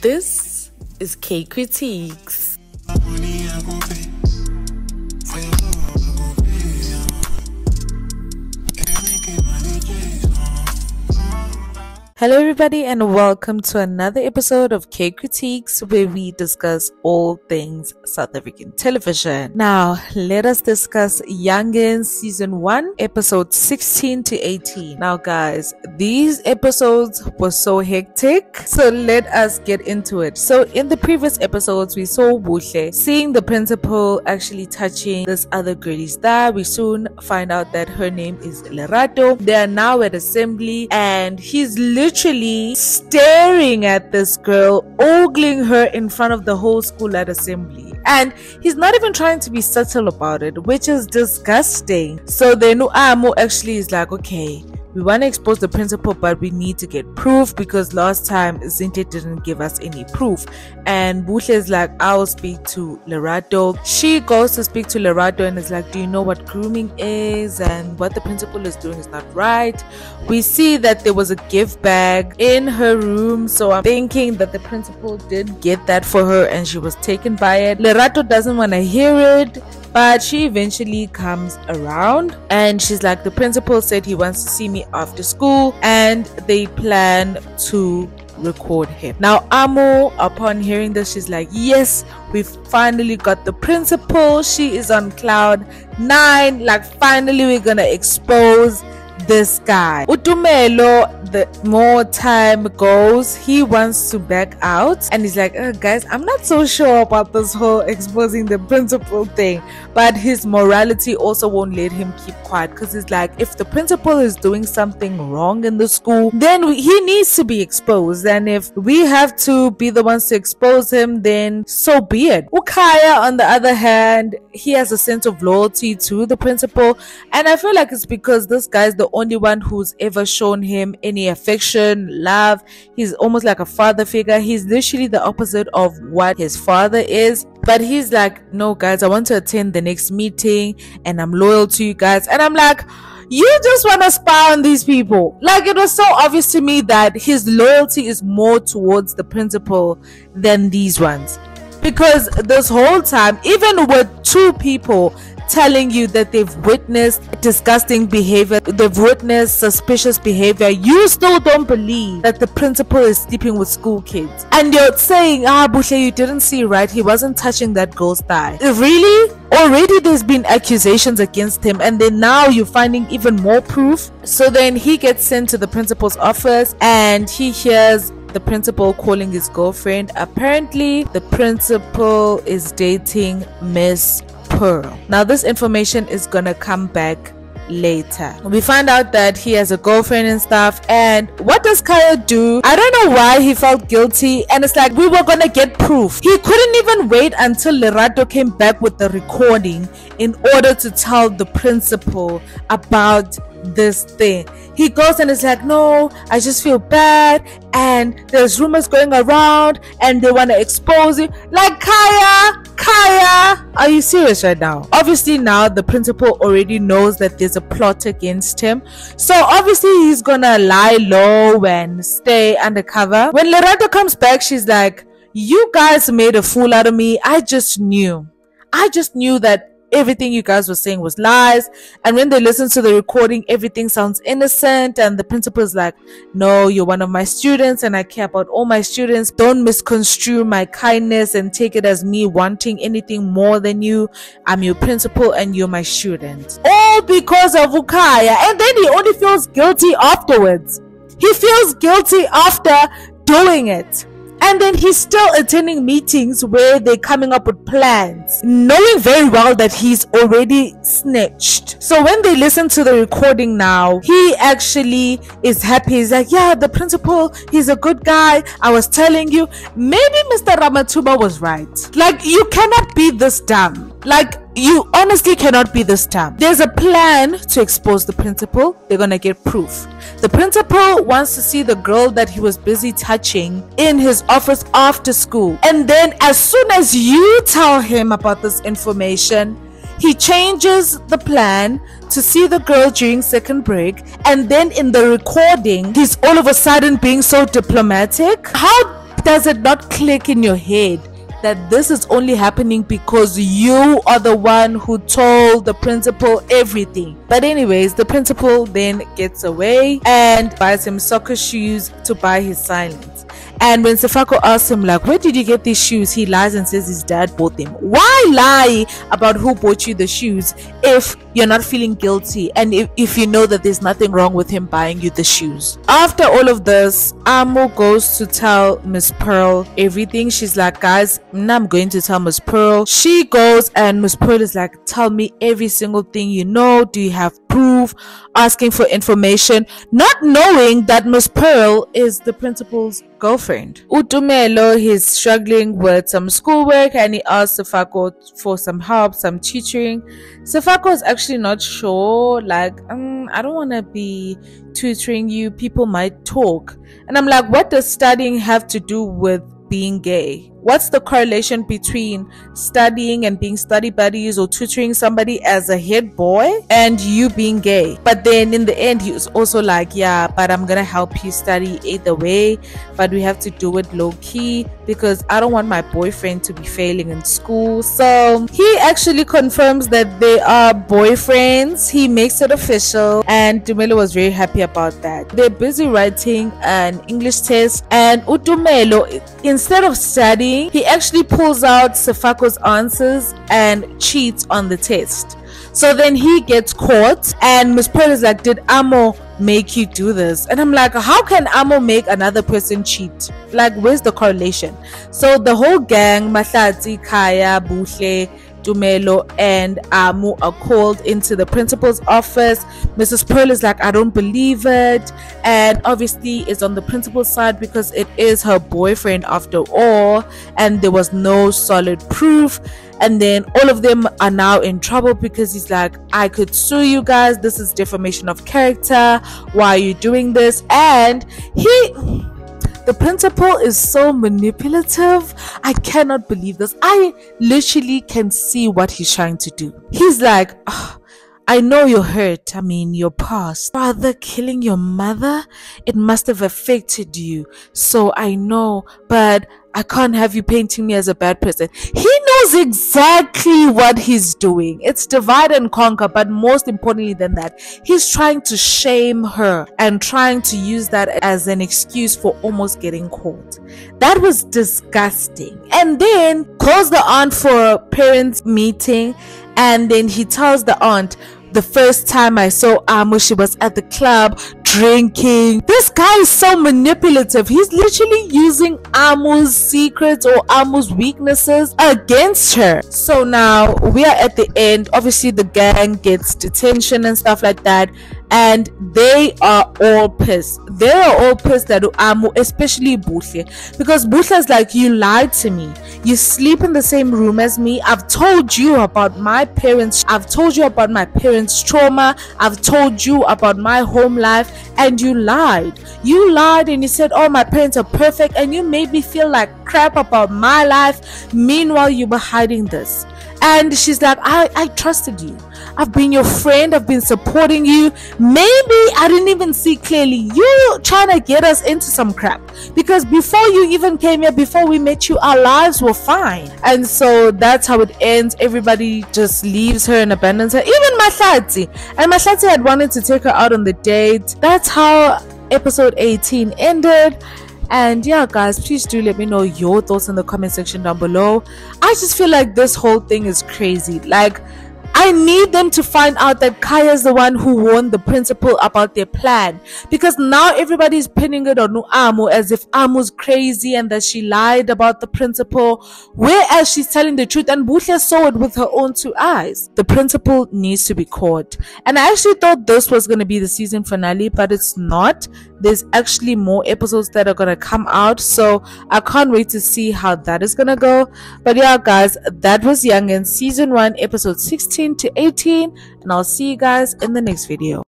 This is Kay Kritiques. Hello, everybody, and welcome to another episode of Kay Kritiques, where we discuss all things South African television. Now, let us discuss Youngin Season 1, Episode 16 to 18. Now, guys, these episodes were so hectic, so let us get into it. So, in the previous episodes, we saw Buhle seeing the principal actually touching this other girl's thigh. We soon find out that her name is Lerato. They are now at assembly, and he's literally literally staring at this girl, ogling her in front of the whole school at assembly. And he's not even trying to be subtle about it, which is disgusting. So then ah, Amo actually is like, okay, we want to expose the principal, but we need to get proof because last time Zintle didn't give us any proof. And Buhle is like, I'll speak to Lerato. She goes to speak to Lerato and is like, Do you know what grooming is? And what the principal is doing is not right. We see that there was a gift bag in her room, so I'm thinking that the principal did get that for her and she was taken by it. Lerato doesn't want to hear it but she eventually comes around and she's like, The principal said he wants to see me after school, and they plan to record him. Now, Amo, upon hearing this, she's like, Yes, we finally got the principal. She is on cloud nine. Like, finally, we're gonna expose this guy. Utumelo, the more time goes, he wants to back out and he's like, oh, guys, I'm not so sure about this whole exposing the principal thing. But his morality also won't let him keep quiet because he's like, if the principal is doing something wrong in the school, then he needs to be exposed. And if we have to be the ones to expose him, then so be it. Ukhaya, on the other hand, he has a sense of loyalty to the principal. And I feel like it's because this guy's the only one who's ever shown him any affection, love. He's almost like a father figure. He's literally the opposite of what his father is. But he's like, no, guys, I want to attend the next meeting and I'm loyal to you guys. And I'm like, you just want to spy on these people. Like it was so obvious to me that his loyalty is more towards the principal than these ones. Because this whole time, even with two people telling you that they've witnessed disgusting behavior, they've witnessed suspicious behavior, you still don't believe that the principal is sleeping with school kids. And you're saying, ah, Buhle, you didn't see right, he wasn't touching that girl's thigh. Really? Already there's been accusations against him, and then now you're finding even more proof. So then he gets sent to the principal's office and he hears the principal calling his girlfriend. Apparently, the principal is dating Miss Pearl. Now, this information is gonna come back later. We find out that he has a girlfriend and stuff. And what does Khaya do? I don't know why he felt guilty. And it's like we were gonna get proof. He couldn't even wait until Lerato came back with the recording in order to tell the principal about this thing. He goes and is like, No, I just feel bad, and there's rumors going around, and they want to expose you. Like, Khaya, Khaya, are you serious right now? Obviously, now the principal already knows that there's a plot against him, so obviously, he's gonna lie low and stay undercover. When Lerato comes back, she's like, You guys made a fool out of me. I just knew. I just knew that everything you guys were saying was lies. And when they listen to the recording, everything sounds innocent. And the principal is like, No, you're one of my students, and I care about all my students. Don't misconstrue my kindness and take it as me wanting anything more than you. I'm your principal, and you're my student. All because of Ukhaya. And then he only feels guilty afterwards. He feels guilty after doing it. And then he's still attending meetings where they're coming up with plans, knowing very well that he's already snitched. So when they listen to the recording now, he actually is happy. He's like, Yeah, the principal, he's a good guy. I was telling you, maybe Mr. Ramatuba was right. Like, you cannot be this dumb. Like, you honestly cannot be this dumb. There's a plan to expose the principal. They're gonna get proof. The principal wants to see the girl that he was busy touching in his office after school. And then, as soon as you tell him about this information, he changes the plan to see the girl during second break. And then in the recording, he's all of a sudden being so diplomatic. How does it not click in your head that this is only happening because you are the one who told the principal everything. But, anyways, the principal then gets away and buys him soccer shoes to buy his silence. And when Sefako asks him, like, where did you get these shoes? He lies and says his dad bought them. Why lie about who bought you the shoes if you're not feeling guilty and if, if you know that there's nothing wrong with him buying you the shoes? After all of this, Amo goes to tell Miss Pearl everything. She's like, guys, I'm going to tell Miss Pearl. She goes and Miss Pearl is like, tell me every single thing you know. Do you have proof? Asking for information, not knowing that Miss Pearl is the principal's girlfriend. Utumelo, he's struggling with some schoolwork and he asks Sefako for some help, some tutoring. Sefako is actually not sure, like, um, I don't want to be tutoring you. People might talk. And I'm like, what does studying have to do with being gay? What's the correlation between studying and being study buddies or tutoring somebody as a head boy and you being gay? But then in the end he was also like yeah but i'm gonna help you study either way but we have to do it low key because i don't want my boyfriend to be failing in school. So he actually confirms that they are boyfriends. He makes it official and Dumelo was very happy about that. They're busy writing an english test and Utumelo instead of studying he actually pulls out Sefako's answers and cheats on the test. So then he gets caught, and Miss Pearl is like, Did Amo make you do this? And I'm like, How can Amo make another person cheat? Like, where's the correlation? So the whole gang, Mahlatsi, Khaya, Buhle, Tumelo and Amo are called into the principal's office. Mrs. Pearl is like, I don't believe it. And obviously, it's on the principal's side because it is her boyfriend after all, and there was no solid proof. And then all of them are now in trouble because he's like, I could sue you guys. This is defamation of character. Why are you doing this? And he the principal is so manipulative. I cannot believe this. I literally can see what he's trying to do. He's like, oh, I know you're hurt. I mean, your past. Father killing your mother, it must have affected you. So I know, but I can't have you painting me as a bad person. He knows exactly what he's doing. It's divide and conquer, but most importantly than that, he's trying to shame her and trying to use that as an excuse for almost getting caught. That was disgusting. And then calls the aunt for a parents meeting and then he tells the aunt, the first time I saw Amo, she was at the club drinking. This guy is so manipulative. He's literally using Amo's secrets or Amo's weaknesses against her. So now we are at the end. Obviously, the gang gets detention and stuff like that and they are all pissed. They are all pissed that Amo, especially Buhle, because Buhle is like, You lied to me. You sleep in the same room as me. I've told you about my parents. I've told you about my parents' trauma. I've told you about my home life, and you lied. You lied and you said, Oh, my parents are perfect, and you made me feel like crap about my life. Meanwhile, you were hiding this. And she's like, I, I trusted you. I've been your friend. I've been supporting you. Maybe I didn't even see clearly. You trying to get us into some crap because before you even came here, before we met you, our lives were fine. And so that's how it ends. Everybody just leaves her and abandons her. Even Mahlatsi. And Mahlatsi had wanted to take her out on the date. That's how episode 18 ended. And yeah, guys, please do let me know your thoughts in the comment section down below. I just feel like this whole thing is crazy. Like, I need them to find out that Khaya is the one who warned the principal about their plan because now everybody's pinning it on Amo as if Amo's crazy and that she lied about the principal, whereas she's telling the truth and Buhle saw it with her own two eyes. The principal needs to be caught. And I actually thought this was going to be the season finale, but it's not. There's actually more episodes that are going to come out, so I can't wait to see how that is going to go. But yeah, guys, that was Youngin season 1, episode 16 to 18 and I'll see you guys in the next video.